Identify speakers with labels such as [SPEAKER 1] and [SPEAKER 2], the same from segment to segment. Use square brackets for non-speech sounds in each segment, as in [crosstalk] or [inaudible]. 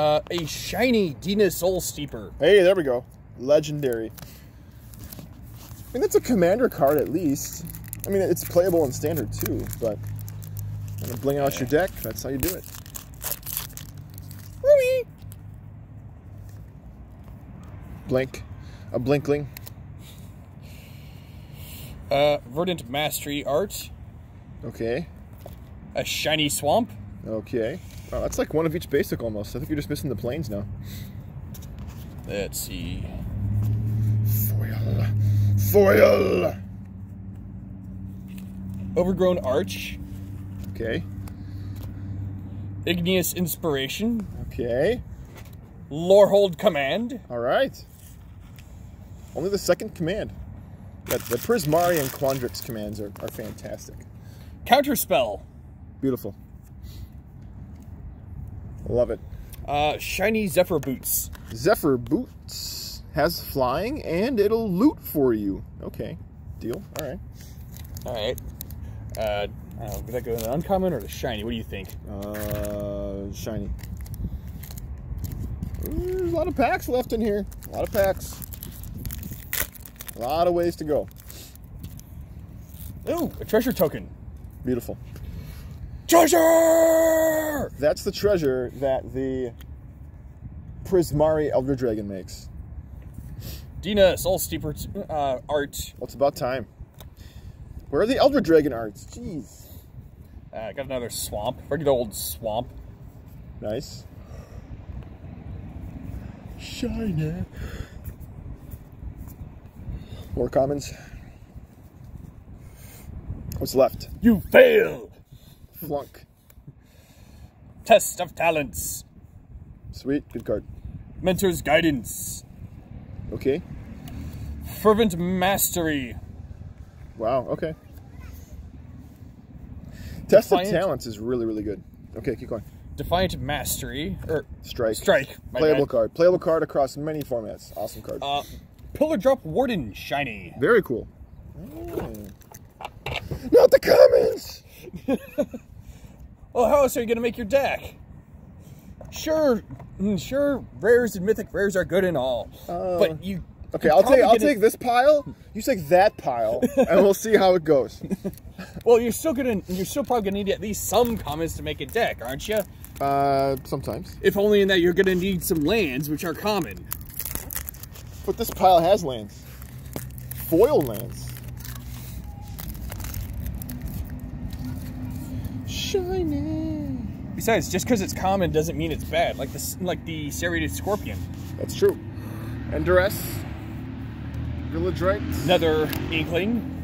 [SPEAKER 1] Uh, a shiny Dina Soul Steeper.
[SPEAKER 2] Hey, there we go. Legendary. I mean, that's a commander card at least. I mean, it's playable in standard too, but to bling out your deck, that's how you do it. Blink. A blinkling.
[SPEAKER 1] Uh, Verdant Mastery Art.
[SPEAKER 2] Okay.
[SPEAKER 1] A shiny Swamp.
[SPEAKER 2] Okay. Wow, that's like one of each basic almost. I think you're just missing the planes now.
[SPEAKER 1] Let's see.
[SPEAKER 2] Foil. Foil!
[SPEAKER 1] Overgrown Arch.
[SPEAKER 2] Okay.
[SPEAKER 1] Igneous Inspiration.
[SPEAKER 2] Okay.
[SPEAKER 1] Lorehold Command.
[SPEAKER 2] Alright. Only the second command. That the Prismari and Quandrix commands are, are fantastic.
[SPEAKER 1] Counterspell.
[SPEAKER 2] Beautiful. Love it.
[SPEAKER 1] Uh, shiny Zephyr Boots.
[SPEAKER 2] Zephyr Boots has flying and it'll loot for you. Okay. Deal. Alright.
[SPEAKER 1] Alright. Uh, I don't know, that go in the uncommon or the shiny? What do you think?
[SPEAKER 2] Uh, shiny. There's a lot of packs left in here. A lot of packs. A lot of ways to go.
[SPEAKER 1] Ooh, a treasure token.
[SPEAKER 2] Beautiful.
[SPEAKER 1] Treasure!
[SPEAKER 2] That's the treasure that the Prismari Elder Dragon makes.
[SPEAKER 1] Dina Soul Steeper uh, art.
[SPEAKER 2] Well, it's about time. Where are the Elder Dragon arts? Jeez.
[SPEAKER 1] Uh, got another swamp. Regular old swamp.
[SPEAKER 2] Nice. Shiny. More commons. What's left?
[SPEAKER 1] You fail!
[SPEAKER 2] Flunk.
[SPEAKER 1] Test of talents.
[SPEAKER 2] Sweet. Good card.
[SPEAKER 1] Mentor's guidance.
[SPEAKER 2] Okay.
[SPEAKER 1] Fervent mastery.
[SPEAKER 2] Wow. Okay. Test of talents is really, really good. Okay, keep going.
[SPEAKER 1] Defiant mastery. Or
[SPEAKER 2] Strike.
[SPEAKER 1] strike.
[SPEAKER 2] Playable
[SPEAKER 1] bad.
[SPEAKER 2] card. Playable card across many formats. Awesome card.
[SPEAKER 1] Uh, Pillardrop Warden shiny.
[SPEAKER 2] Very cool. Mm. Not the comments. [laughs]
[SPEAKER 1] Well, how else are you gonna make your deck? Sure, mm, sure. Rares and mythic rares are good and all, but you.
[SPEAKER 2] Okay, I'll take I'll take this pile. You take that pile, and we'll see how it goes. [laughs]
[SPEAKER 1] Well, you're still gonna. You're still probably gonna need at least some comments to make a deck, aren't you?
[SPEAKER 2] Uh, sometimes.
[SPEAKER 1] If only in that you're gonna need some lands, which are common.
[SPEAKER 2] But this pile has lands. Foil lands. Shiny.
[SPEAKER 1] Besides, just because it's common doesn't mean it's bad. Like the like the serrated scorpion.
[SPEAKER 2] That's true. Enduress. Village Rites.
[SPEAKER 1] Another inkling.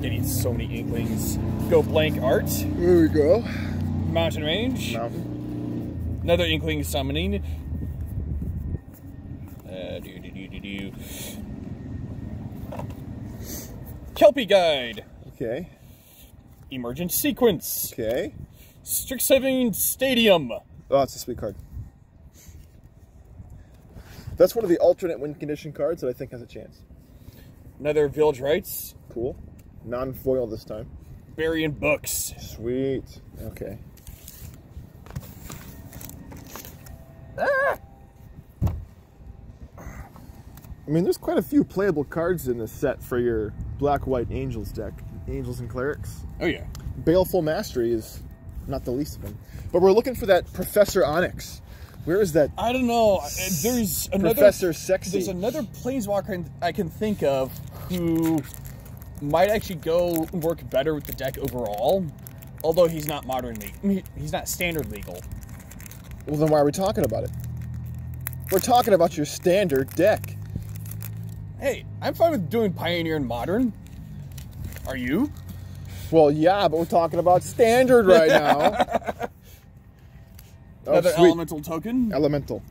[SPEAKER 1] Getting so many inklings. Go blank art.
[SPEAKER 2] There we go.
[SPEAKER 1] Mountain range.
[SPEAKER 2] Mountain.
[SPEAKER 1] Another inkling summoning. Uh, do, do, do, do, do. Kelpie guide.
[SPEAKER 2] Okay.
[SPEAKER 1] Emergent sequence.
[SPEAKER 2] Okay.
[SPEAKER 1] Strixhaven Stadium.
[SPEAKER 2] Oh, it's a sweet card. That's one of the alternate win condition cards that I think has a chance.
[SPEAKER 1] Another Village Rites.
[SPEAKER 2] Cool. Non-foil this time.
[SPEAKER 1] Bury in Books.
[SPEAKER 2] Sweet. Okay.
[SPEAKER 1] Ah!
[SPEAKER 2] I mean, there's quite a few playable cards in this set for your black-white angels deck. Angels and clerics.
[SPEAKER 1] Oh yeah.
[SPEAKER 2] Baleful Mastery is not the least of them. But we're looking for that Professor Onyx. Where is that?
[SPEAKER 1] I don't know. Uh, There's another
[SPEAKER 2] Professor Sexy.
[SPEAKER 1] There's another planeswalker I can think of who might actually go work better with the deck overall. Although he's not modern legal. He's not standard legal.
[SPEAKER 2] Well, then why are we talking about it? We're talking about your standard deck.
[SPEAKER 1] Hey, I'm fine with doing Pioneer and Modern. Are you?
[SPEAKER 2] Well, yeah, but we're talking about standard right [laughs] now. [laughs] oh,
[SPEAKER 1] Another
[SPEAKER 2] sweet.
[SPEAKER 1] elemental token.
[SPEAKER 2] Elemental.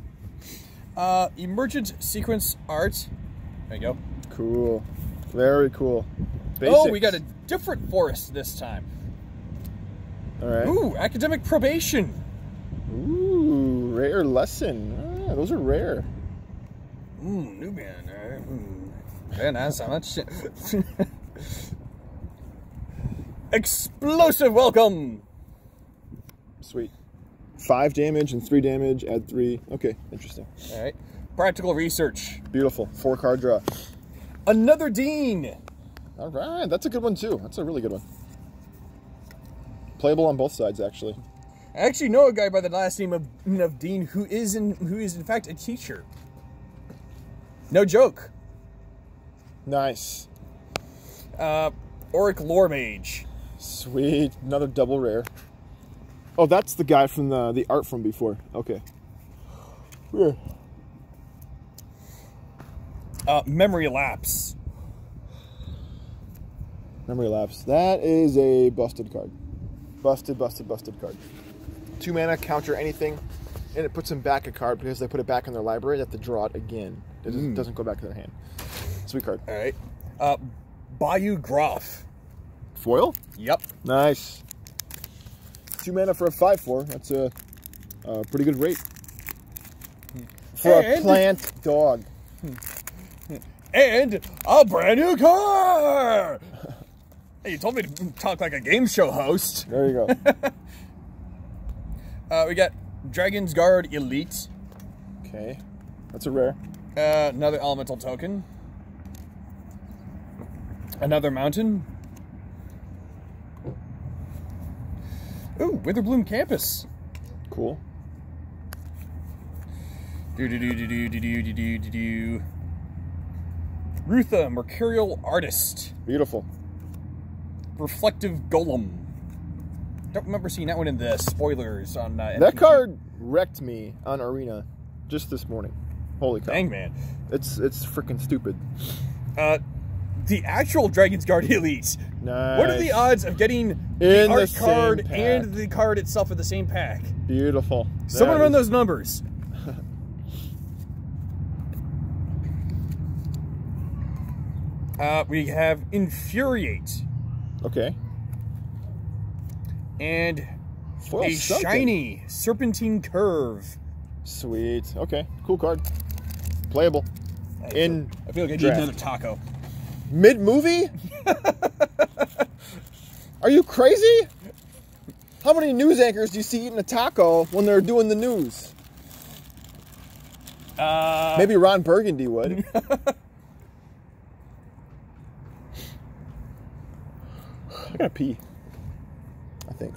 [SPEAKER 1] Uh, emergent sequence art. There you go.
[SPEAKER 2] Cool. Very cool. Basics.
[SPEAKER 1] Oh, we got a different forest this time.
[SPEAKER 2] All right.
[SPEAKER 1] Ooh, academic probation.
[SPEAKER 2] Ooh, rare lesson. Ah, those are rare.
[SPEAKER 1] Mmm, Nubian. Uh, mm. Very nice. How much? [laughs] Explosive welcome.
[SPEAKER 2] Sweet. five damage and three damage. Add three. Okay, interesting.
[SPEAKER 1] All right. Practical research.
[SPEAKER 2] Beautiful. Four card draw.
[SPEAKER 1] Another Dean.
[SPEAKER 2] All right, that's a good one too. That's a really good one. Playable on both sides, actually.
[SPEAKER 1] I actually know a guy by the last name of, of Dean who is in who is in fact a teacher. No joke.
[SPEAKER 2] Nice.
[SPEAKER 1] Uh, Oriq Loremage.
[SPEAKER 2] Sweet. Another double rare. Oh, that's the guy from the the art from before. Okay. Yeah.
[SPEAKER 1] Uh, Memory Lapse.
[SPEAKER 2] Memory lapse. That is a busted card. Busted, busted, busted card. Two mana, counter anything, and it puts them back a card because they put it back in their library. They have to draw it again. It doesn't, doesn't go back to their hand. Sweet card.
[SPEAKER 1] All right. Uh, Bayou Groff.
[SPEAKER 2] Foil?
[SPEAKER 1] Yep.
[SPEAKER 2] Nice. Two mana for a 5 4. That's a, a pretty good rate. For a plant dog.
[SPEAKER 1] And a brand new car. [laughs] hey, you told me to talk like a game show host. [laughs]
[SPEAKER 2] There you go.
[SPEAKER 1] Uh, we got Dragonsguard Elite.
[SPEAKER 2] okay. That's a rare.
[SPEAKER 1] Uh, another elemental token. Another mountain. Ooh, Witherbloom Campus.
[SPEAKER 2] Cool.
[SPEAKER 1] Do do do do do do do do do do. Rootha, Mercurial Artist.
[SPEAKER 2] Beautiful.
[SPEAKER 1] Reflective Golem. Don't remember seeing that one in the spoilers on uh,
[SPEAKER 2] That card wrecked me on Arena just this morning. Holy cow.
[SPEAKER 1] Dang man.
[SPEAKER 2] It's it's freaking stupid.
[SPEAKER 1] Uh, the actual Dragonsguard [laughs] Elite.
[SPEAKER 2] Nice.
[SPEAKER 1] What are the odds of getting the
[SPEAKER 2] In the
[SPEAKER 1] art
[SPEAKER 2] same
[SPEAKER 1] card
[SPEAKER 2] pack.
[SPEAKER 1] and the card itself in the same pack?
[SPEAKER 2] Beautiful.
[SPEAKER 1] Someone
[SPEAKER 2] That
[SPEAKER 1] run
[SPEAKER 2] is-
[SPEAKER 1] those numbers. [laughs] uh, we have Infuriate
[SPEAKER 2] Okay.
[SPEAKER 1] and a
[SPEAKER 2] something.
[SPEAKER 1] shiny Serpentine Curve.
[SPEAKER 2] Sweet. Okay. Cool card. Playable. In
[SPEAKER 1] I feel like I need
[SPEAKER 2] draft.
[SPEAKER 1] another taco.
[SPEAKER 2] Mid movie? [laughs] Are you crazy? How many news anchors do you see eating a taco when they're doing the news?
[SPEAKER 1] Uh,
[SPEAKER 2] Maybe Ron Burgundy would. [laughs] I gotta pee. I think.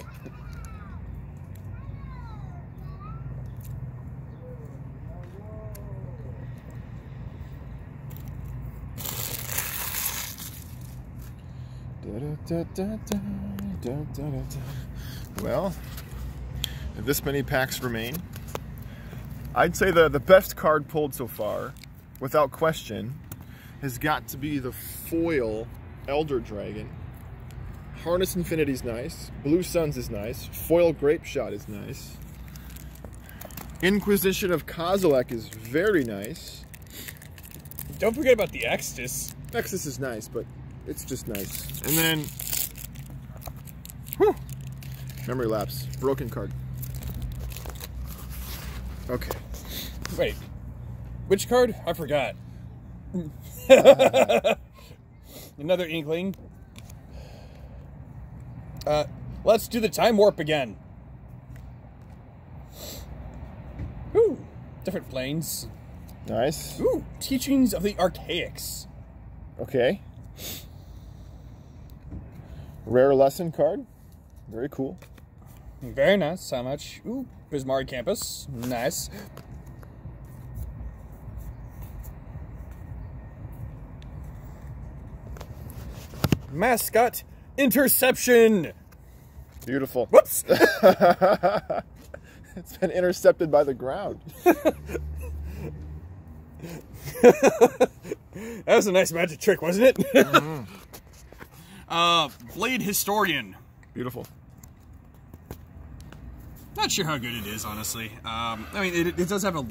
[SPEAKER 2] Well, if this many packs remain, I'd say the, the best card pulled so far, without question, has got to be the foil Elder Dragon. Harness Infinity's nice. Blue Suns is nice. Foil Grapeshot is nice. Inquisition of Kozilek is very nice.
[SPEAKER 1] don't forget about the Extus.
[SPEAKER 2] Nexus is nice, but it's just nice. And then, whew, Memory Lapse. Broken card. Okay.
[SPEAKER 1] Wait, which card? I forgot. [laughs] Another Inkling. Uh, let's do the time warp again. Ooh, different planes.
[SPEAKER 2] Nice.
[SPEAKER 1] Ooh, teachings of the Archaics.
[SPEAKER 2] Okay. Rare lesson card. Very cool.
[SPEAKER 1] Very nice. How much? Ooh, Prismari Campus. Nice. Mascot interception.
[SPEAKER 2] Beautiful.
[SPEAKER 1] Whoops. [laughs]
[SPEAKER 2] It's been intercepted by the ground. [laughs]
[SPEAKER 1] That was a nice magic trick, wasn't it? Mm-hmm. Uh, Blade Historian.
[SPEAKER 2] Beautiful.
[SPEAKER 1] Not sure how good it is, honestly. Um, I mean, it, it does have a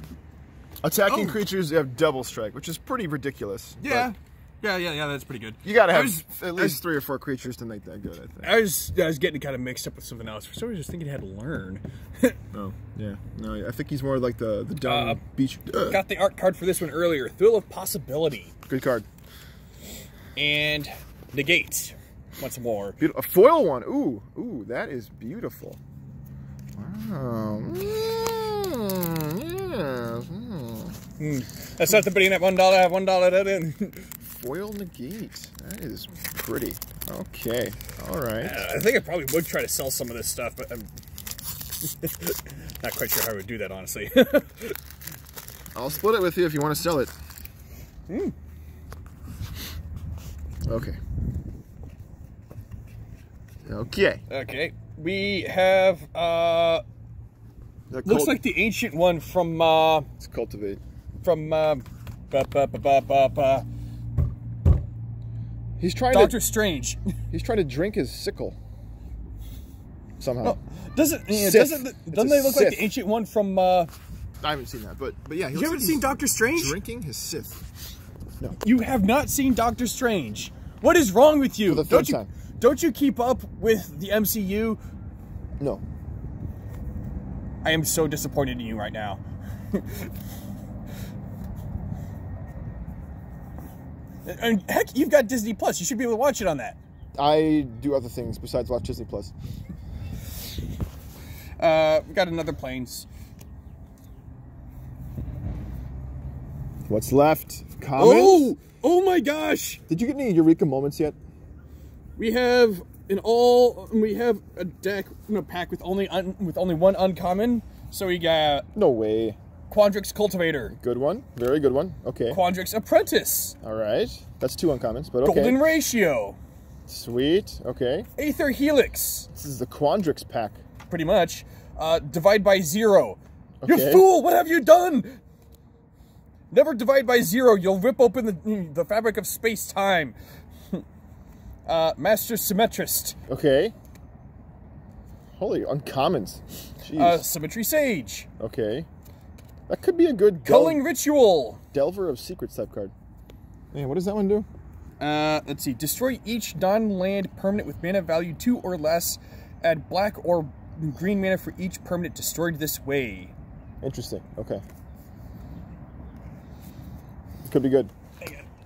[SPEAKER 2] Attacking
[SPEAKER 1] Oh.
[SPEAKER 2] creatures have double strike, which is pretty ridiculous.
[SPEAKER 1] yeah, yeah, yeah, yeah. That's pretty good.
[SPEAKER 2] You gotta have
[SPEAKER 1] was-
[SPEAKER 2] at least three or four creatures to make that good, I think.
[SPEAKER 1] I was I was getting kind of mixed up with something else. For some reason, I was just thinking I had to learn. [laughs]
[SPEAKER 2] Oh, yeah. No, I think he's more like the, the dumb
[SPEAKER 1] Uh,
[SPEAKER 2] beach. Ugh.
[SPEAKER 1] Got the art card for this one earlier. Thrill of Possibility
[SPEAKER 2] Good card.
[SPEAKER 1] and Negate once more.
[SPEAKER 2] A foil one. Ooh, ooh, that is beautiful. Wow. Mm, yes. mm. Mm.
[SPEAKER 1] That's not the bidding at one dollar. I have one dollar that in. [laughs]
[SPEAKER 2] foil negate. That is pretty. Okay. All right.
[SPEAKER 1] Uh, I think I probably would try to sell some of this stuff, but I'm [laughs] not quite sure how I would do that, honestly. [laughs]
[SPEAKER 2] I'll split it with you if you want to sell it. Mm. Okay. Okay.
[SPEAKER 1] okay, we have uh,
[SPEAKER 2] That
[SPEAKER 1] looks
[SPEAKER 2] cult-
[SPEAKER 1] like the ancient one from uh,
[SPEAKER 2] it's cultivate.
[SPEAKER 1] from uh, ba, ba, ba, ba, ba, ba.
[SPEAKER 2] He's trying
[SPEAKER 1] Doctor
[SPEAKER 2] to
[SPEAKER 1] Strange. [laughs]
[SPEAKER 2] he's trying to drink his sickle. Somehow.
[SPEAKER 1] Oh, doesn't yeah,
[SPEAKER 2] Sith.
[SPEAKER 1] doesn't
[SPEAKER 2] It's
[SPEAKER 1] doesn't they look like the ancient one from? Uh,
[SPEAKER 2] I haven't seen that, but but yeah, he
[SPEAKER 1] you
[SPEAKER 2] looks
[SPEAKER 1] haven't
[SPEAKER 2] like
[SPEAKER 1] seen Doctor Strange?
[SPEAKER 2] drinking his Sith. No.
[SPEAKER 1] You have not seen Doctor Strange. What is wrong with you?
[SPEAKER 2] For the third
[SPEAKER 1] don't you
[SPEAKER 2] time.
[SPEAKER 1] Don't you keep up with the MCU?
[SPEAKER 2] No.
[SPEAKER 1] I am so disappointed in you right now. [laughs] and heck, you've got Disney Plus. You should be able to watch it on that.
[SPEAKER 2] I do other things besides watch Disney Plus.
[SPEAKER 1] Uh, we got another planes.
[SPEAKER 2] What's left? Comments?
[SPEAKER 1] Oh, oh my gosh!
[SPEAKER 2] Did you get any Eureka moments yet?
[SPEAKER 1] We have an all. We have a deck, in a pack with only un, with only one uncommon. So we got
[SPEAKER 2] No way.
[SPEAKER 1] Quandrix Cultivator,
[SPEAKER 2] Good one. Very good one. Okay.
[SPEAKER 1] Quandrix Apprentice,
[SPEAKER 2] All right. That's two uncommons, but okay.
[SPEAKER 1] Golden Ratio,
[SPEAKER 2] Sweet. Okay.
[SPEAKER 1] Aether Helix,
[SPEAKER 2] This is the Quandrix pack.
[SPEAKER 1] pretty much. Uh, divide by zero. You fool! What have you done? Never divide by zero. You'll rip open the the fabric of space time. Uh, Master Symmetrist,
[SPEAKER 2] Okay. Holy uncommons. Jeez.
[SPEAKER 1] uh, Symmetry Sage,
[SPEAKER 2] okay. That could be a good del-
[SPEAKER 1] Culling Ritual.
[SPEAKER 2] Delver of Secrets type card. Yeah, what does that one do?
[SPEAKER 1] Uh, let's see. Destroy each non-land permanent with mana value two or less. Add black or green mana for each permanent destroyed this way.
[SPEAKER 2] Interesting. Okay. Could be good.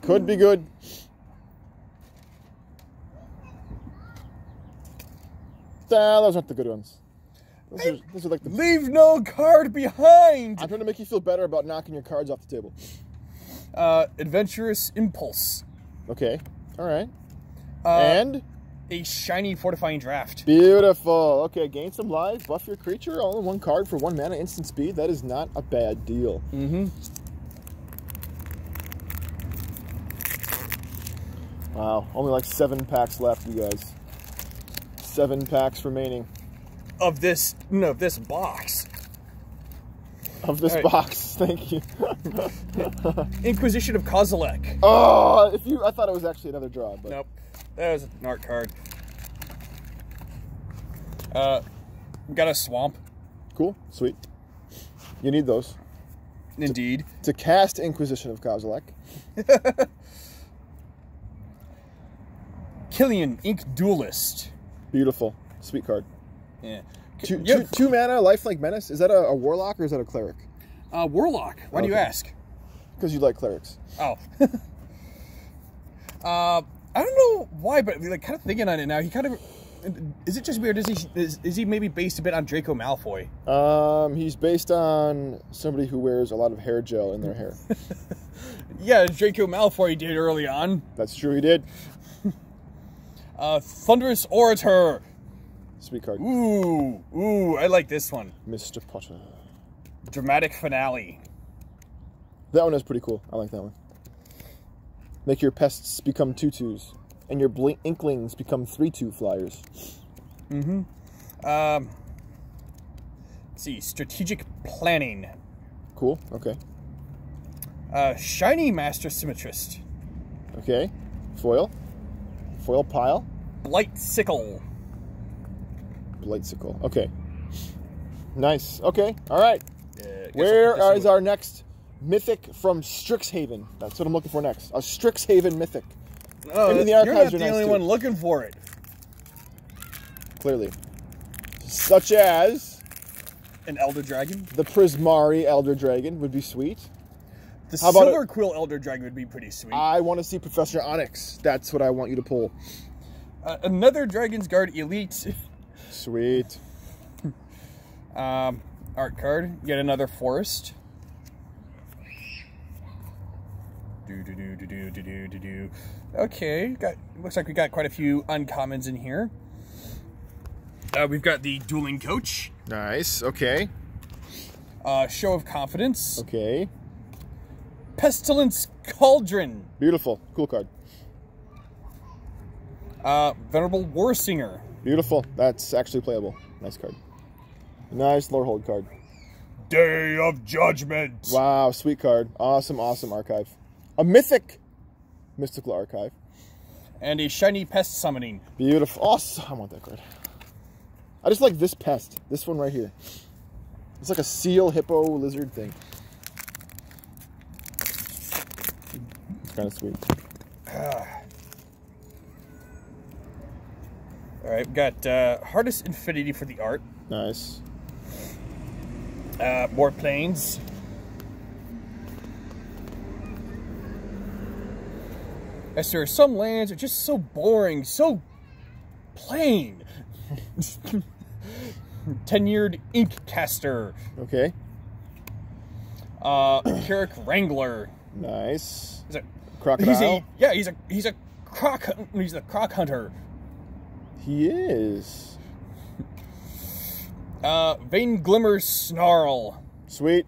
[SPEAKER 2] Could be good. Ah, those aren't the good ones. Those are, those are like the.
[SPEAKER 1] Leave no card behind.
[SPEAKER 2] I'm trying to make you feel better about knocking your cards off the table.
[SPEAKER 1] Uh, adventurous impulse.
[SPEAKER 2] Okay. All right.
[SPEAKER 1] Uh,
[SPEAKER 2] and
[SPEAKER 1] a shiny fortifying draft.
[SPEAKER 2] beautiful. Okay, gain some life, buff your creature, all in one card for one mana, instant speed. That is not a bad deal.
[SPEAKER 1] Mm-hmm.
[SPEAKER 2] Wow, only like seven packs left, you guys. Seven packs remaining
[SPEAKER 1] Of this, no, of this box.
[SPEAKER 2] of this
[SPEAKER 1] right.
[SPEAKER 2] box. [laughs] Thank you. [laughs]
[SPEAKER 1] Inquisition of Kozilek.
[SPEAKER 2] oh, if you, I thought it was actually another draw, but
[SPEAKER 1] Nope, that was an art card. Uh, we got a swamp.
[SPEAKER 2] cool, sweet. You need those
[SPEAKER 1] Indeed.
[SPEAKER 2] to cast Inquisition of Kozilek. [laughs]
[SPEAKER 1] Killian, Ink Duelist.
[SPEAKER 2] Beautiful, sweet card.
[SPEAKER 1] Yeah.
[SPEAKER 2] Two,
[SPEAKER 1] Yep.
[SPEAKER 2] two, two mana, lifelink menace. Is that a, a warlock or is that a cleric?
[SPEAKER 1] Uh, Warlock. Why do you ask?
[SPEAKER 2] Because you like clerics.
[SPEAKER 1] Oh. [laughs] uh, I don't know why, but like kind of thinking on it now, he kind of is it just weird? Is he is, is he maybe based a bit on Draco Malfoy?
[SPEAKER 2] Um, he's based on somebody who wears a lot of hair gel in their hair. [laughs]
[SPEAKER 1] Yeah, Draco Malfoy did early on.
[SPEAKER 2] That's true, he did.
[SPEAKER 1] Uh, Thunderous Orator.
[SPEAKER 2] Sweet card.
[SPEAKER 1] Ooh, ooh, I like this one.
[SPEAKER 2] Mr. Potter.
[SPEAKER 1] Dramatic finale.
[SPEAKER 2] That one is pretty cool. I like that one. Make your pests become tutus, and your blink inklings become three-two flyers. Mm-hmm.
[SPEAKER 1] Um, let's see, strategic planning.
[SPEAKER 2] Cool. Okay.
[SPEAKER 1] Uh, shiny Master Symmetrist.
[SPEAKER 2] Okay. Foil. Foil pile.
[SPEAKER 1] Blight Sickle.
[SPEAKER 2] Blightsicle. Okay. Nice. Okay. All right.
[SPEAKER 1] Yeah, I guess
[SPEAKER 2] Where
[SPEAKER 1] I'll put this
[SPEAKER 2] is our next mythic from Strixhaven? That's what I'm looking for next. A Strixhaven mythic.
[SPEAKER 1] Oh,
[SPEAKER 2] Maybe the
[SPEAKER 1] you're
[SPEAKER 2] archives
[SPEAKER 1] not
[SPEAKER 2] are
[SPEAKER 1] the
[SPEAKER 2] nice,
[SPEAKER 1] only
[SPEAKER 2] too.
[SPEAKER 1] one looking for it.
[SPEAKER 2] Clearly. Such as
[SPEAKER 1] An Elder Dragon.
[SPEAKER 2] the Prismari Elder Dragon would be sweet.
[SPEAKER 1] The
[SPEAKER 2] How
[SPEAKER 1] Silver a, Quill Elder Dragon would be pretty sweet.
[SPEAKER 2] I want to see Professor Onyx. That's what I want you to pull.
[SPEAKER 1] Uh, another Dragonsguard Elite. [laughs]
[SPEAKER 2] sweet.
[SPEAKER 1] Um, art card. Get another Forest. Do, do, do, do, do, do, do, do. Okay, got, looks like we got quite a few uncommons in here. Uh, we've got the Dueling Coach.
[SPEAKER 2] Nice, okay.
[SPEAKER 1] Uh, show of Confidence.
[SPEAKER 2] Okay
[SPEAKER 1] pestilence cauldron,
[SPEAKER 2] Beautiful. Cool card.
[SPEAKER 1] uh, venerable war singer,
[SPEAKER 2] Beautiful. That's actually playable. Nice card. Nice Lorehold card.
[SPEAKER 1] day of judgment,
[SPEAKER 2] Wow, sweet card. Awesome, awesome archive. A mythic mystical archive.
[SPEAKER 1] and a shiny pest summoning.
[SPEAKER 2] Beautiful. Awesome. I want that card. I just like this pest. This one right here. It's like a seal, hippo, lizard thing. Kind of sweet.
[SPEAKER 1] All right, we've got uh, Harness Infinity for the art,
[SPEAKER 2] Nice.
[SPEAKER 1] uh, more planes. As there are some lands are just so boring, so plain. [laughs] Tenured Inkcaster,
[SPEAKER 2] Okay.
[SPEAKER 1] uh, Karok Wrangler.
[SPEAKER 2] Nice.
[SPEAKER 1] A,
[SPEAKER 2] Crocodile.
[SPEAKER 1] he's a yeah, he's a he's a croc he's a croc hunter.
[SPEAKER 2] He is. [laughs]
[SPEAKER 1] Uh, Vineglimmer Snarl.
[SPEAKER 2] Sweet.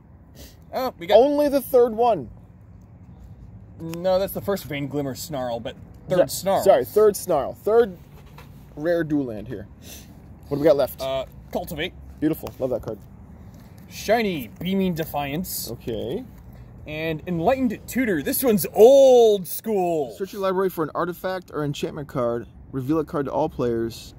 [SPEAKER 1] Oh, we got
[SPEAKER 2] Only the third one.
[SPEAKER 1] no. That's the first Vineglimmer Snarl, but third
[SPEAKER 2] Yeah,
[SPEAKER 1] Snarl.
[SPEAKER 2] Sorry, third snarl. Third rare dual land here. What do we got left?
[SPEAKER 1] Uh, Cultivate.
[SPEAKER 2] Beautiful. Love that card.
[SPEAKER 1] Shiny Beaming Defiance.
[SPEAKER 2] Okay.
[SPEAKER 1] And Enlightened Tutor. This one's old school.
[SPEAKER 2] Search your library for an artifact or enchantment card. Reveal a card to all players.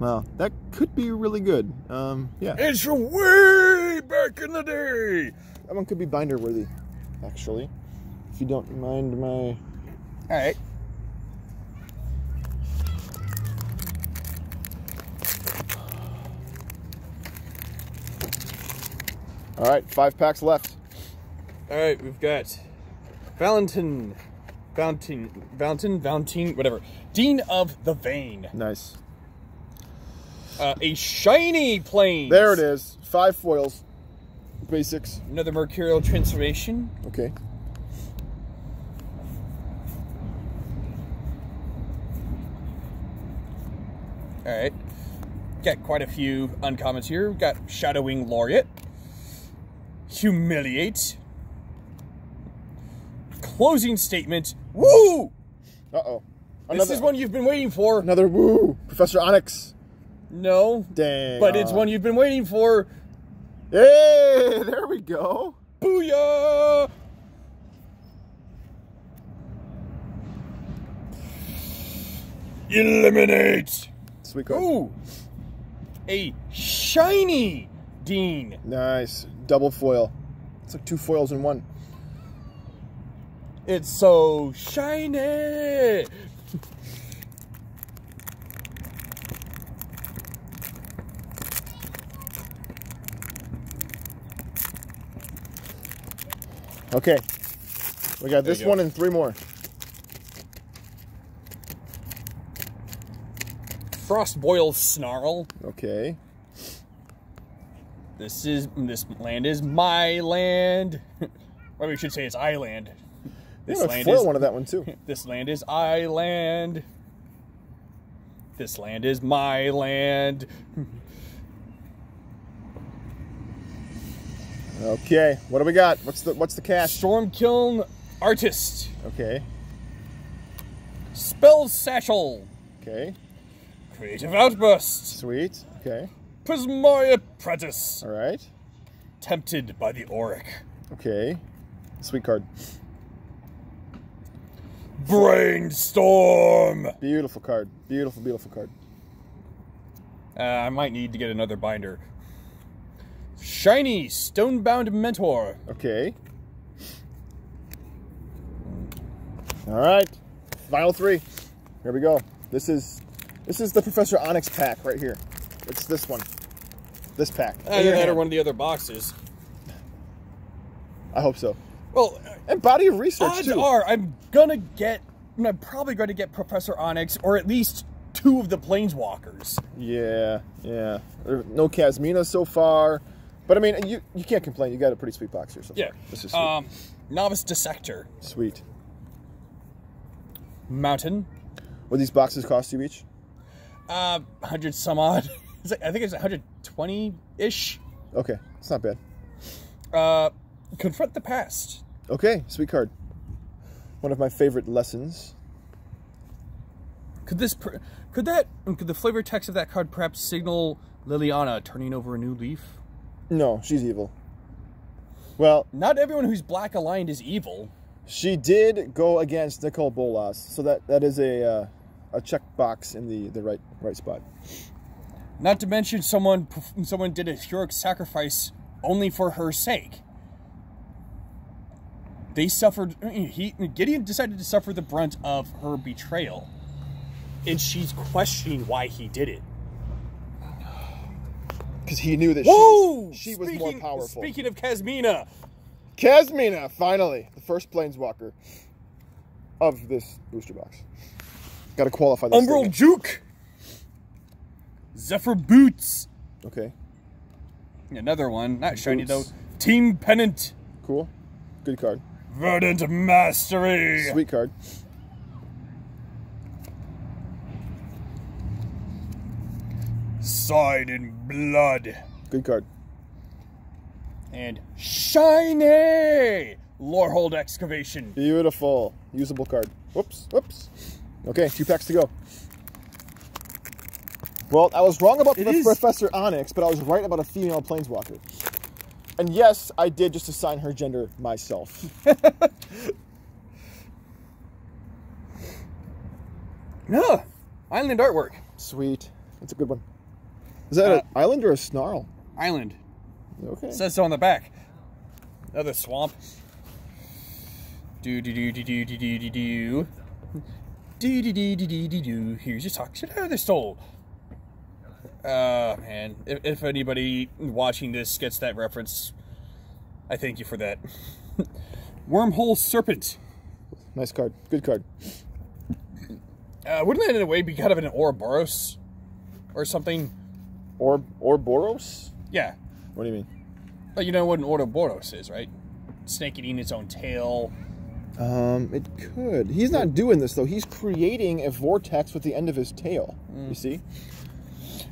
[SPEAKER 2] Wow, that could be really good. Um, yeah,
[SPEAKER 1] It's from way back in the day.
[SPEAKER 2] that one could be binder worthy, actually. If you don't mind my.
[SPEAKER 1] All right.
[SPEAKER 2] All right, five packs left.
[SPEAKER 1] All right. We've got Valentin, Valentin, Valentin, Valentin, whatever. Dean of the Vein.
[SPEAKER 2] Nice.
[SPEAKER 1] Uh, a shiny plane.
[SPEAKER 2] There it is. Five foils. Basics.
[SPEAKER 1] Another Mercurial transformation.
[SPEAKER 2] Okay.
[SPEAKER 1] All right. Got quite a few uncommons here. We've got Shadewing Laureate, Humiliate, Closing Statement. Woo!
[SPEAKER 2] Uh oh.
[SPEAKER 1] This is one you've been waiting for.
[SPEAKER 2] Another woo. Professor Onyx.
[SPEAKER 1] No,
[SPEAKER 2] Dang.
[SPEAKER 1] but it's one you've been waiting for.
[SPEAKER 2] Hey, [laughs] there we go.
[SPEAKER 1] Booyah! Eliminate!
[SPEAKER 2] Sweet card.
[SPEAKER 1] Ooh! A shiny Dean.
[SPEAKER 2] Nice. Double foil. It's like two foils in one.
[SPEAKER 1] It's so shiny.
[SPEAKER 2] Okay. We got this
[SPEAKER 1] go.
[SPEAKER 2] one and three more.
[SPEAKER 1] Frost Frostboil Snarl.
[SPEAKER 2] Okay.
[SPEAKER 1] This is this land is my land. [laughs] or we should say it's island. This
[SPEAKER 2] Yeah,
[SPEAKER 1] land is
[SPEAKER 2] one of that one too. [laughs]
[SPEAKER 1] this land is island. This land is my land. [laughs]
[SPEAKER 2] Okay. What do we got? What's the what's the cash?
[SPEAKER 1] Stormkiln Artist.
[SPEAKER 2] Okay.
[SPEAKER 1] Spell Satchel.
[SPEAKER 2] Okay.
[SPEAKER 1] Creative Outburst.
[SPEAKER 2] Sweet. Okay.
[SPEAKER 1] Prismari Apprentice.
[SPEAKER 2] All right.
[SPEAKER 1] Tempted by the Oriq.
[SPEAKER 2] Okay. Sweet card.
[SPEAKER 1] Brainstorm.
[SPEAKER 2] Beautiful card. Beautiful, beautiful card.
[SPEAKER 1] Uh, I might need to get another binder. Shiny Stonebound Mentor.
[SPEAKER 2] Okay. All right. Final three. Here we go. This is this is the Professor Onyx pack right here. It's this one. This pack. In
[SPEAKER 1] Either that or one of the other boxes.
[SPEAKER 2] I hope so.
[SPEAKER 1] Well,
[SPEAKER 2] And body of research
[SPEAKER 1] odds
[SPEAKER 2] too.
[SPEAKER 1] are I'm gonna get. I'm probably going to get Professor Onyx or at least two of the Planeswalkers.
[SPEAKER 2] Yeah, yeah. There- No Kasmina so far, but I mean, you you can't complain. You got a pretty sweet box here so
[SPEAKER 1] Yeah.
[SPEAKER 2] far. This is sweet.
[SPEAKER 1] Um, Novice Dissector.
[SPEAKER 2] sweet.
[SPEAKER 1] Mountain.
[SPEAKER 2] What these boxes cost you each?
[SPEAKER 1] Uh, 100 some odd. [laughs] It's like, I think it's 120 ish.
[SPEAKER 2] Okay, it's not bad.
[SPEAKER 1] Uh, confront the past.
[SPEAKER 2] Okay, sweet card. One of my favorite lessons.
[SPEAKER 1] Could this, could that, could the flavor text of that card perhaps signal Liliana turning over a new leaf?
[SPEAKER 2] No, she's evil. Well,
[SPEAKER 1] Not everyone who's black aligned is evil.
[SPEAKER 2] she did go against Nicol Bolas, so that that is a uh, a check box in the the right right spot.
[SPEAKER 1] Not to mention someone, someone did a heroic sacrifice only for her sake. They suffered. Uh, he Gideon decided to suffer the brunt of her betrayal, and she's questioning why he did it.
[SPEAKER 2] Because he knew that
[SPEAKER 1] Whoa!
[SPEAKER 2] she, she was more powerful.
[SPEAKER 1] Speaking of Kasmina,
[SPEAKER 2] Kasmina, finally, the first planeswalker of this booster box. Got to qualify that.
[SPEAKER 1] Umbral. Juke, Zephyr Boots,
[SPEAKER 2] Okay,
[SPEAKER 1] another one, not shiny
[SPEAKER 2] Boots.
[SPEAKER 1] though. Team Pennant,
[SPEAKER 2] cool, good card,
[SPEAKER 1] Verdant Mastery,
[SPEAKER 2] sweet card.
[SPEAKER 1] Sign in Blood.
[SPEAKER 2] Good card.
[SPEAKER 1] and shiny Lorehold excavation.
[SPEAKER 2] Beautiful, usable card. Whoops, whoops. Okay, two packs to go. Well, I was wrong about
[SPEAKER 1] It
[SPEAKER 2] the
[SPEAKER 1] is-
[SPEAKER 2] Professor Onyx, but I was right about a female planeswalker. And yes, I did just assign her gender myself.
[SPEAKER 1] No, island artwork.
[SPEAKER 2] Sweet, that's a good one. Is that
[SPEAKER 1] Uh,
[SPEAKER 2] an island or a snarl?
[SPEAKER 1] Island
[SPEAKER 2] Okay.
[SPEAKER 1] says so on the back. Another swamp. Do do do do do do do do do. Do do do do do do do. Here's your talk shit out of the soul. Uh man, if, if anybody watching this gets that reference, I thank you for that. [laughs] Wormhole serpent.
[SPEAKER 2] Nice card. Good card.
[SPEAKER 1] Uh, wouldn't that in a way be kind of an Ouroboros or something?
[SPEAKER 2] Or or Boros?
[SPEAKER 1] Yeah,
[SPEAKER 2] What do you mean?
[SPEAKER 1] but you know what an Ouroboros is, right? Snake eating its own tail.
[SPEAKER 2] Um, it could. He's not doing this though. He's creating a vortex with the end of his tail. You see?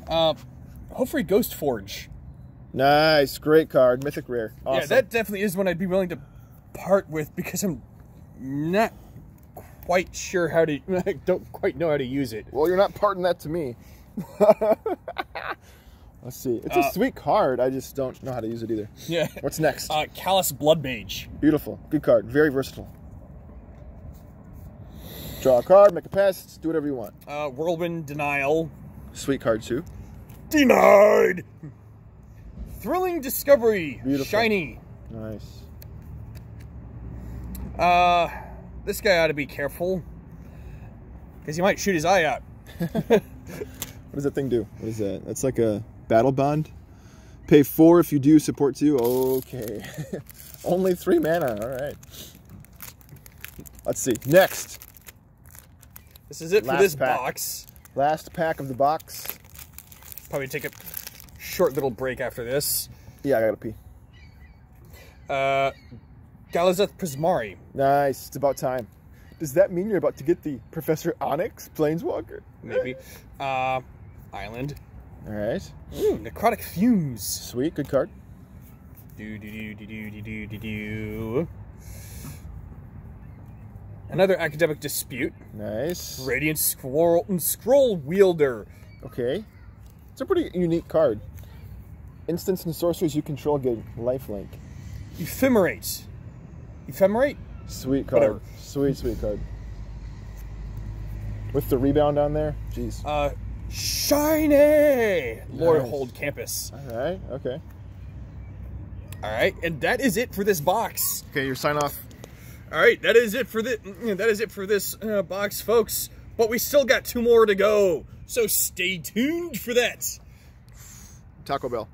[SPEAKER 1] Uh, Hofri Ghostforge.
[SPEAKER 2] Nice, great card, mythic rare. Awesome.
[SPEAKER 1] Yeah, that definitely is one I'd be willing to part with because I'm not quite sure how to. [laughs] I don't quite know how to use it.
[SPEAKER 2] Well, you're not parting that to me. [laughs] Let's see. It's
[SPEAKER 1] Uh,
[SPEAKER 2] a sweet card. I just don't know how to use it either.
[SPEAKER 1] Yeah.
[SPEAKER 2] What's next?
[SPEAKER 1] Uh, Callous Bloodmage.
[SPEAKER 2] Beautiful. Good card. Very versatile. Draw a card, make a pass, do whatever you want.
[SPEAKER 1] Uh, Whirlwind Denial.
[SPEAKER 2] Sweet card too.
[SPEAKER 1] Denied. Thrilling Discovery.
[SPEAKER 2] Beautiful.
[SPEAKER 1] Shiny.
[SPEAKER 2] Nice.
[SPEAKER 1] Uh, this guy ought to be careful because he might shoot his eye out. [laughs]
[SPEAKER 2] What does that thing do? What is that? That's like a battle bond. Pay four if you do, support two. Okay. [laughs] Only three mana. All right. Let's see. Next.
[SPEAKER 1] This is it
[SPEAKER 2] Last
[SPEAKER 1] for this
[SPEAKER 2] pack.
[SPEAKER 1] box.
[SPEAKER 2] Last pack of the box.
[SPEAKER 1] Probably take a short little break after this.
[SPEAKER 2] Yeah, I gotta pee.
[SPEAKER 1] Uh, Galazeth Prismari.
[SPEAKER 2] Nice. It's about time. Does that mean you're about to get the Professor Onyx Planeswalker?
[SPEAKER 1] Maybe. uh, Island.
[SPEAKER 2] All right.
[SPEAKER 1] Ooh, necrotic fumes.
[SPEAKER 2] Sweet. Good card.
[SPEAKER 1] Do do do do do do do do. Another academic dispute.
[SPEAKER 2] Nice.
[SPEAKER 1] Radiant scroll scroll wielder.
[SPEAKER 2] Okay. It's a pretty unique card. Instants and sorceries you control get lifelink.
[SPEAKER 1] Ephemerate. Ephemerate.
[SPEAKER 2] Sweet card.
[SPEAKER 1] Whatever.
[SPEAKER 2] Sweet, sweet card. With the rebound on there? Jeez.
[SPEAKER 1] Uh, shiny. Lorehold Campus.
[SPEAKER 2] All right. Okay.
[SPEAKER 1] All right, and that is it for this box.
[SPEAKER 2] Okay, your sign off.
[SPEAKER 1] All right, that is it for this. That is it for this uh, box, folks. But we still got two more to go, so stay tuned for that.
[SPEAKER 2] Taco Bell.